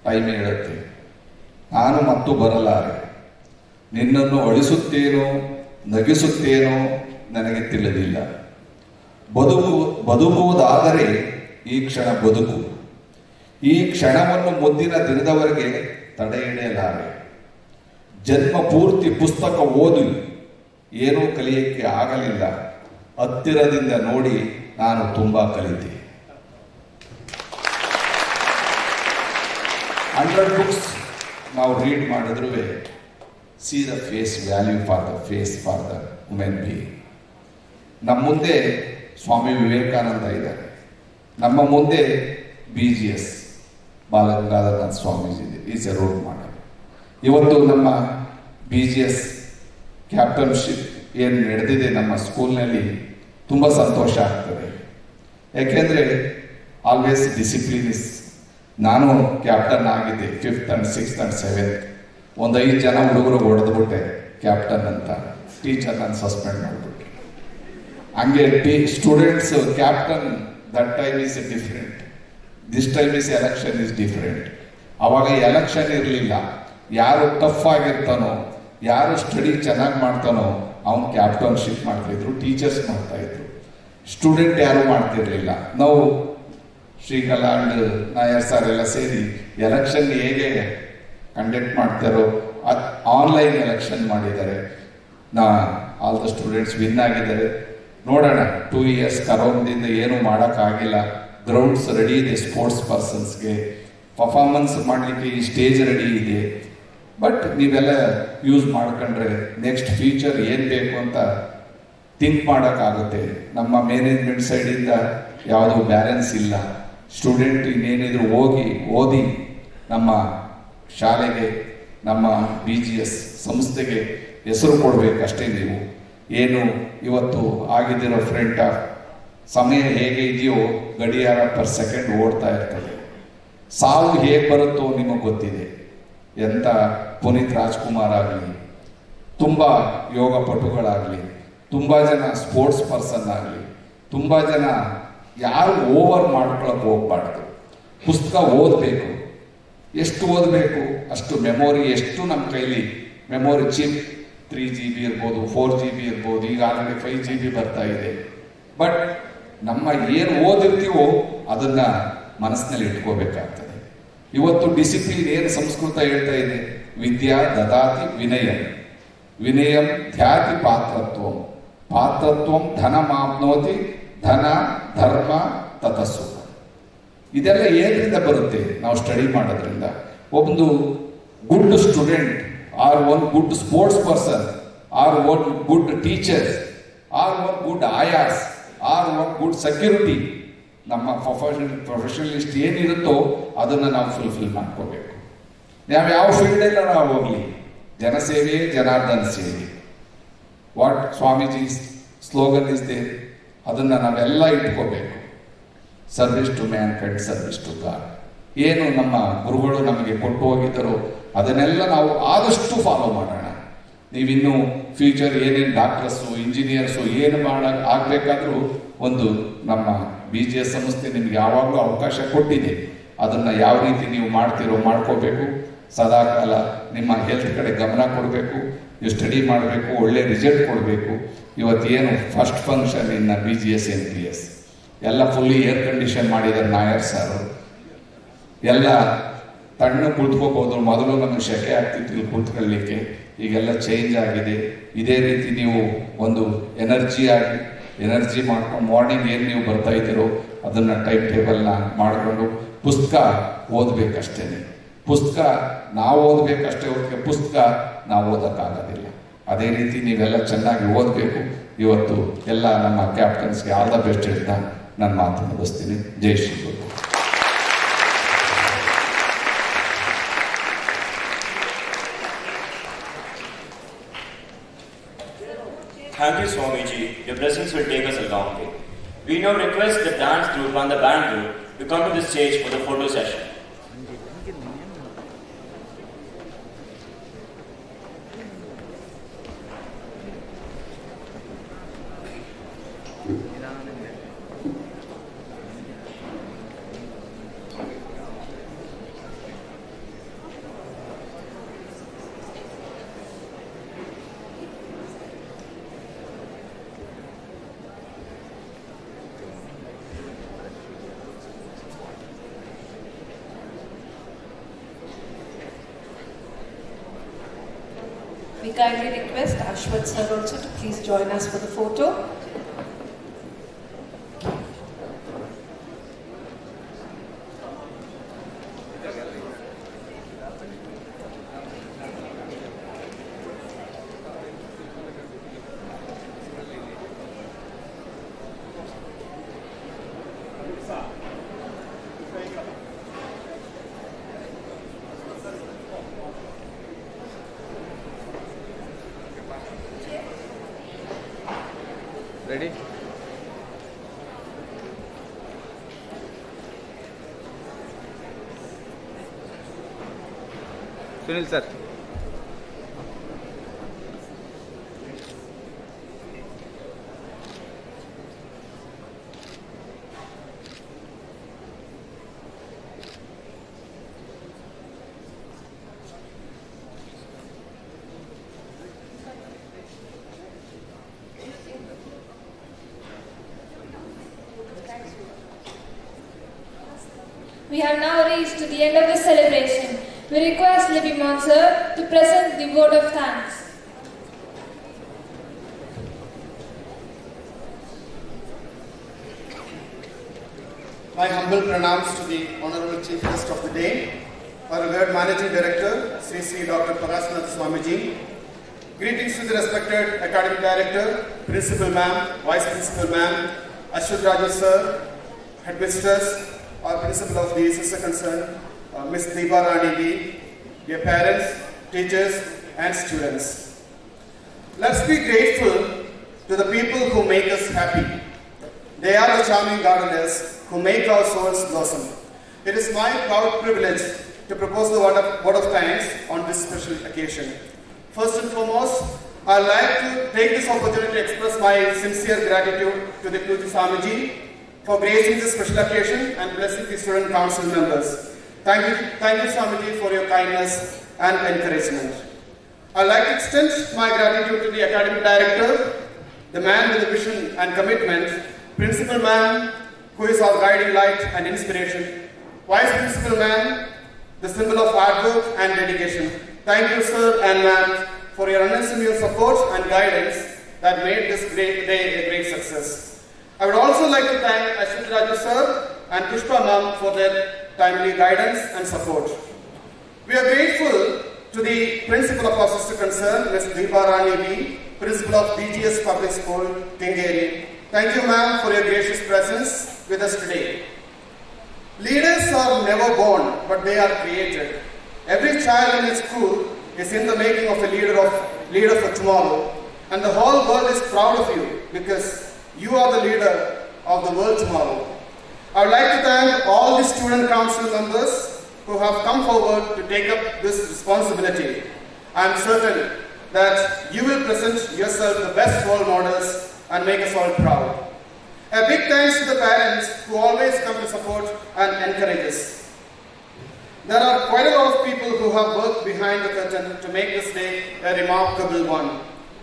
ಟೈಮ್ ಹೇಳುತ್ತೆ. ನಾನು ಮತ್ತು ಬರಲಾರೆ. ನಿನ್ನನ್ನು ಅಳಿಸುತ್ತೇನೋ, ನಗಿಸುತ್ತೇನೋ ನನಗೆ ತಿಳಿದಿಲ್ಲ. ಬದುಕು, ಬದುಕುವುದಾದರೆ ಈ ಕ್ಷಣ ಬದುಕು. ಈ ಕ್ಷಣವನ್ನು ಮುಂದಿನ ದಿನದವರೆಗೆ ತಡೆ ಜನ್ಮ ಪೂರ್ತಿ ಪುಸ್ತಕ ಓದಿ, ಏನೂ ಕಲಿಯಕ್ಕೆ ಆಗಲಿಲ್ಲ. ಹತ್ತಿರದಿಂದ ನೋಡಿ ನಾನು ತುಂಬ ಕಲಿತೆ. ಹಂಡ್ರೆಡ್ ಬುಕ್ಸ್ ನಾವು ರೀಡ್ ಮಾಡಿದ್ರೂ see the face value for the face for the women be ನಮ್ಮ ಮುಂದೆ ಸ್ವಾಮಿ ವಿವೇಕಾನಂದ ಇದ್ದಾರೆ. ನಮ್ಮ ಮುಂದೆ B G S Balagangadharanath Swamiji is a role model ಇವತ್ತು ನಮ್ಮ ಬಿ ಜಿ ಎಸ್ ಕ್ಯಾಪ್ಟನ್ಶಿಪ್ ಏನು ನಡೆದಿದೆ ನಮ್ಮ ಸ್ಕೂಲ್ನಲ್ಲಿ ತುಂಬ ಸಂತೋಷ ಆಗ್ತದೆ. ಯಾಕೆಂದರೆ ಆಲ್ವೇಸ್ ಡಿಸಿಪ್ಲಿನ್ ಇಸ್ ನಾನು ಕ್ಯಾಪ್ಟನ್ ಆಗಿದ್ದೆ fifth and sixth and seventh ಒಂದು ಐದು ಜನ ಹುಡುಗರು ಹೊಡೆದ್ಬಿಟ್ಟೆ ಕ್ಯಾಪ್ಟನ್ ಅಂತ. ಟೀಚರ್ ನಾನು ಸಸ್ಪೆಂಡ್ ಮಾಡಿಬಿಟ್ಟೆ ಹಂಗೆ tea students captain that time is different this time is election is different ಅವಾಗ ಎಲೆಕ್ಷನ್ ಇರಲಿಲ್ಲ. ಯಾರು ಟಫ್ ಆಗಿರ್ತಾನೋ, ಯಾರು ಸ್ಟಡಿ ಚೆನ್ನಾಗಿ ಮಾಡ್ತಾನೋ, ಅವ್ನು ಕ್ಯಾಪ್ಟನ್ಶಿಪ್ ಮಾಡ್ತಾಯಿದ್ರು ಟೀಚರ್ಸ್ ಮಾಡ್ತಾಯಿದ್ರು. ಸ್ಟೂಡೆಂಟ್ ಯಾರು ಮಾಡ್ತಿರ್ಲಿಲ್ಲ. ನಾವು ಶ್ರೀಕಲಾಂಡ್ ನಾಯರ್ ಸರ್ ಎಲ್ಲ ಸೇರಿ ಎಲೆಕ್ಷನ್ ಹೇಗೆ ಕಂಡಕ್ಟ್ ಮಾಡ್ತಾರೋ ಆನ್ಲೈನ್ ಎಲೆಕ್ಷನ್ ಮಾಡಿದ್ದಾರೆ. ನಾ ಆಲ್ ದ ಸ್ಟೂಡೆಂಟ್ಸ್ ವಿನ್ ಆಗಿದ್ದಾರೆ. ನೋಡೋಣ ಟೂ ಇಯರ್ಸ್ ಕರೋನದಿಂದ ಏನು ಮಾಡೋಕ್ಕಾಗಿಲ್ಲ. ಗ್ರೌಂಡ್ಸ್ ರೆಡಿ ಇದೆ ಸ್ಪೋರ್ಟ್ಸ್ ಪರ್ಸನ್ಸ್ಗೆ ಪರ್ಫಾರ್ಮೆನ್ಸ್ ಮಾಡಲಿಕ್ಕೆ ಈ ಸ್ಟೇಜ್ ರೆಡಿ ಇದೆ. ಬಟ್ ನೀವೆಲ್ಲ ಯೂಸ್ ಮಾಡ್ಕೊಂಡ್ರೆ ನೆಕ್ಸ್ಟ್ ಫ್ಯೂಚರ್ ಏನು ಬೇಕು ಅಂತ ಥಿಂಕ್ ಮಾಡೋಕ್ಕಾಗುತ್ತೆ. ನಮ್ಮ ಮ್ಯಾನೇಜ್ಮೆಂಟ್ ಸೈಡಿಂದ ಯಾವುದೂ ಬ್ಯಾಲೆನ್ಸ್ ಇಲ್ಲ. ಸ್ಟೂಡೆಂಟ್ ಇನ್ನೇನಿದ್ರು ಹೋಗಿ, ಓದಿ ನಮ್ಮ ಶಾಲೆಗೆ, ನಮ್ಮ ಬಿ ಜಿ ಎಸ್ ಸಂಸ್ಥೆಗೆ ಹೆಸರು ಕೊಡಬೇಕಷ್ಟೇ ನೀವು. ಏನು ಇವತ್ತು ಆಗಿದ್ದಿರೋ ಫ್ರಂಟ್ ಸಮಯ ಹೇಗೆ ಇದೆಯೋ ಗಡಿಯಾರ ಪರ್ ಸೆಕೆಂಡ್ ಓಡ್ತಾ ಇರ್ತದೆ. ಸಾವು ಹೇಗೆ ಬರುತ್ತೋ ನಿಮಗೆ ಗೊತ್ತಿದೆ. ಎಂಥ ಪುನೀತ್ ರಾಜ್ಕುಮಾರ್ ಆಗಲಿ, ತುಂಬ ಯೋಗ ಪಟುಗಳಾಗಲಿ, ತುಂಬ ಜನ ಸ್ಪೋರ್ಟ್ಸ್ ಪರ್ಸನ್ ಆಗಲಿ, ತುಂಬ ಜನ ಯಾರು ಓವರ್ ಮಾಡ್ಕೊಳಕ್ಕೆ ಹೋಗ್ಬಾರ್ದು. ಪುಸ್ತಕ ಓದಬೇಕು. ಎಷ್ಟು ಓದಬೇಕು, ಅಷ್ಟು ಮೆಮೊರಿ ಎಷ್ಟು ನಮ್ಮ ಕೈಲಿ memory chip three G B ಇರ್ಬೋದು ಫೋರ್ ಜಿ ಬಿ ಇರ್ಬೋದು ಈಗ ಆಲ್ರೆಡಿ ಫೈವ್ ಜಿ ಬಿ ಬರ್ತಾ ಇದೆ. ಬಟ್ ನಮ್ಮ ಏನು ಓದಿರ್ತೀವೋ ಅದನ್ನ ಮನಸ್ಸಿನಲ್ಲಿ ಇಟ್ಕೋಬೇಕಾಗ್ತದೆ. ಇವತ್ತು ಡಿಸಿಪ್ಲಿನ್ ಏನು ಸಂಸ್ಕೃತ ಹೇಳ್ತಾ ಇದೆ? ವಿದ್ಯಾ ದದಾತಿ ವಿನಯ. ವಿನಯಂ ಧ್ಯಾತಿ ಪಾತ್ರತ್ವಂ. ಪಾತ್ರತ್ವಂ ಧನ ಮಾಪ್ನೋತಿ, ಧನ, ಧರ್ಮ, ತತಸ್ಸು. ಇದೆಲ್ಲ ಏನರಿಂದ ಬರುತ್ತೆ? ನಾವು ಸ್ಟಡಿ ಮಾಡೋದ್ರಿಂದ. ಒಂದು good student or one good sports person or one good teachers or one good ಆಯಾಸ್ or one good security ನಮ್ಮ ಪ್ರೊಫೆಷನ್ ಪ್ರೊಫೆಷನಲಿಸ್ಟ್ ಏನಿರುತ್ತೋ ಅದನ್ನು ನಾವು ಫುಲ್ಫಿಲ್ ಮಾಡ್ಕೋಬೇಕು. ನಾವು ಯಾವ ಫೀಲ್ಡೆಲ್ಲ ನಾವು ಹೋಗಲಿ. ಜನಸೇವೆ, ಜನಾರ್ದನ ಸೇವೆ. What Swamiji slogan is they ಅದನ್ನು ನಾವೆಲ್ಲ ಇಟ್ಕೋಬೇಕು. Service to mankind service to God. ಏನು ನಮ್ಮ ಗುರುಗಳು ನಮಗೆ ಕೊಟ್ಟು ಹೋಗಿದ್ದರು ಅದನ್ನೆಲ್ಲ ನಾವು ಆದಷ್ಟು ಫಾಲೋ ಮಾಡೋಣ. ನೀವಿನ್ನೂ ಫ್ಯೂಚರ್ ಏನೇನು ಡಾಕ್ಟರ್ಸು, ಇಂಜಿನಿಯರ್ಸು ಏನು ಮಾಡ, ಆಗಬೇಕಾದರೂ ಒಂದು ನಮ್ಮ ಬಿ ಜಿ ಎಸ್ ಸಂಸ್ಥೆ ನಿಮ್ಗೆ ಯಾವಾಗಲೂ ಅವಕಾಶ ಕೊಟ್ಟಿದೆ. ಅದನ್ನು ಯಾವ ರೀತಿ ನೀವು ಮಾಡ್ತೀರೋ ಮಾಡ್ಕೋಬೇಕು. ಸದಾಕಾಲ ನಿಮ್ಮ ಹೆಲ್ತ್ ಕಡೆ ಗಮನ ಕೊಡಬೇಕು. ನೀವು ಸ್ಟಡಿ ಮಾಡಬೇಕು, ಒಳ್ಳೆ ರಿಸಲ್ಟ್ ಕೊಡಬೇಕು. ಇವತ್ತೇನು ಫಸ್ಟ್ ಫಂಕ್ಷನ್ ಇನ್ನ B G S N P S ಎಲ್ಲ ಫುಲ್ಲಿ ಏರ್ ಕಂಡೀಷನ್ ಮಾಡಿದ್ದಾರೆ ನಾಯರ್ ಸರ್. ಎಲ್ಲ ತಣ್ಣ ಕುಳಿತುಕೋಬಹುದು ಮೊದಲು ನಮಗೆ ಶೆಕೆ ಆಗ್ತಿತ್ತು ಇಲ್ಲಿ ಕುಳಿತುಕೊಳ್ಳಿಕ್ಕೆ ಈಗೆಲ್ಲ ಚೇಂಜ್ ಆಗಿದೆ. ಇದೇ ರೀತಿ ನೀವು ಒಂದು ಎನರ್ಜಿ ಆಗಿ ಎನರ್ಜಿ ಮಾಡ್ಕೊಂಡು ಮಾರ್ನಿಂಗ್ ಏನು ನೀವು ಬರ್ತಾ ಇದ್ದೀರೋ ಅದನ್ನು ಟೈಮ್ ಟೇಬಲ್ನ ಮಾಡಿಕೊಂಡು ಪುಸ್ತಕ ಓದಬೇಕಷ್ಟೇ ಪುಸ್ತಕ ನಾವು ಓದಬೇಕಷ್ಟೇ ಹೊರತು ಪುಸ್ತಕ ನಾವು ಓದೋಕ್ಕಾಗೋದಿಲ್ಲ. ಅದೇ ರೀತಿ ನೀವೆಲ್ಲ ಚೆನ್ನಾಗಿ ಓದಬೇಕು. ಇವತ್ತು ಎಲ್ಲ ನಮ್ಮ ಕ್ಯಾಪ್ಟನ್ಸ್ಗೆ ಆಲ್ ದ ಬೆಸ್ಟ್ ಹೇಳ್ತಾ ನನ್ನ ಮಾತು ಮುಗಿಸ್ತೀನಿ ಜೈ ಶ್ರೀ ಗುರು Thank you, Swamiji. Your blessings will take us a long way. We now request the dance group and the band group to come to the stage for the photo session. Ashwat sir also to please join us for the photo. Ready? Sunil sir. We have now reached to the end of the celebration. We request Libby Monser to the vote of thanks. My humble pranams to the Honorable Chief Guest of the day, our revered Managing Director, Sri Sri Dr. Prakashnath Swamiji. Greetings to the respected Academic Director, Principal Ma'am, Vice Principal Ma'am, Ashwat Raju Sir, Headmistress, our Principal of the Sister Concern, uh, Ms. Deepa Rani dear parents, teachers, and students. Let's be grateful to the people who make us happy. They are the charming gardeners who make our souls blossom. It is my proud privilege to propose the word of, word of thanks on this special occasion. First and foremost, I'd like to take this opportunity to express my sincere gratitude to the Pujya Swamiji for gracing this special occasion and blessing the student council members. Thank you, thank you for your kindness and encouragement. I'd like to extend my gratitude to the academic director, the man with a vision and commitment, principal man who is our guiding light and inspiration, vice principal man, the symbol of hard work and dedication. Thank you, sir and ma'am, for your unassuming support and guidance that made this great day a great success. I would also like to thank Ashwat Raju sir and Pushpa ma'am for their timely guidance and support. We are grateful to the principal of our sister concern, Ms. Deepa Rani B, principal of BGS Public School, Tingeri. Thank you, ma'am, for your gracious presence with us today. Leaders are never born, but they are created. Every child in a school is in the making of a leader of leader for tomorrow, and the whole world is proud of you because you are the leader of the world tomorrow. I would like to thank all the student council members who have come forward to take up this responsibility. I am certain that you will present yourself the best role models and make us all proud. A big thanks to the parents who always come to support and encourage us. There are quite a lot of people who have worked behind the curtain to make this day a remarkable one.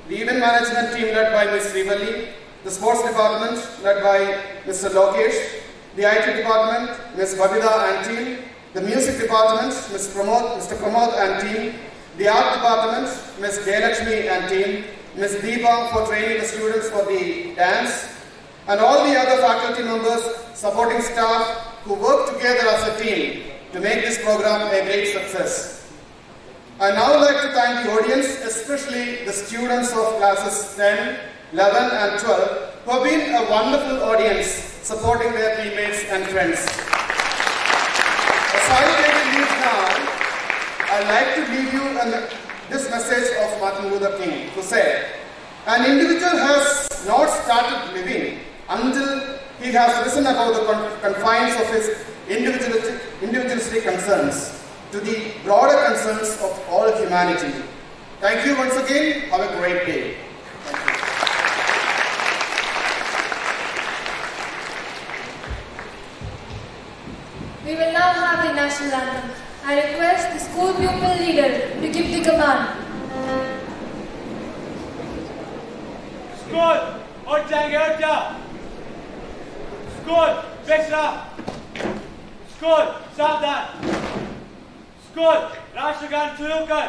The event management team led by Ms. Rivali, the sports department led by Mr. Lokesh, the IT department, Ms. Babida and team, the music department, Ms. Pramod, Mr. Pramod and team, the art department, Ms. Jayalakshmi and team, Ms. Deepa for training the students for the dance, and all the other faculty members, supporting staff who work together as a team to make this program a great success. I now like to thank the audience, especially the students of classes 10, 11 and 12 who have been a wonderful audience supporting their teammates and friends. I take leave now, I'd like to leave you an- this message of Martin Luther King who said, an individual has not started living until he has risen above the confines of his individualistic, individualistic concerns to the broader concerns of all humanity. Thank you once again. Have a great day. We will now have the national anthem. I request the school pupil leader to give the command. Skål! Old Tangerta! School, Växla! Skål! Savdan! Skål! Rashtragan Tulukar!